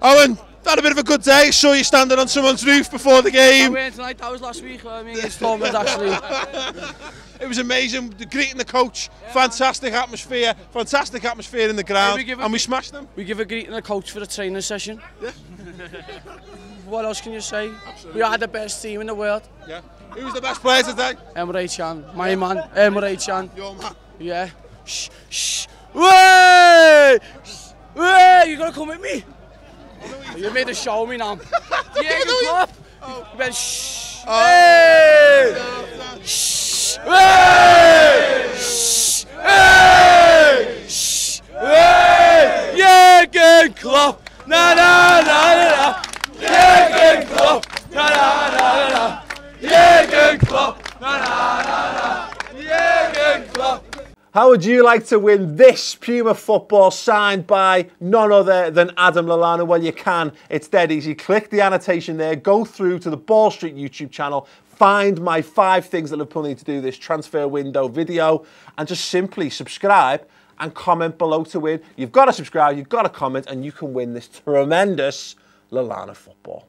Owen, had a bit of a good day. Saw you standing on someone's roof before the game. tonight, that was last week. I mean, it's Thomas actually. It was amazing. The greeting the coach, fantastic atmosphere, fantastic atmosphere in the ground, we and we smashed them. We give a greeting the coach for the training session. Yeah. what else can you say? We are the best team in the world. Yeah. Who was the best player today? Emre Can, my man. Emre Can. Your man. Yeah. Shh, shh. Way! Way! You gotta come with me. You made a show me now. Yeah, you clap. You better shh. Hey! Shh. Hey! Shh. Hey! Shh. Hey! Na na na How would you like to win this Puma football signed by none other than Adam Lallana? Well, you can. It's dead easy. Click the annotation there, go through to the Ball Street YouTube channel, find my five things that Liverpool need to do this transfer window video, and just simply subscribe and comment below to win. You've got to subscribe, you've got to comment, and you can win this tremendous Lallana football.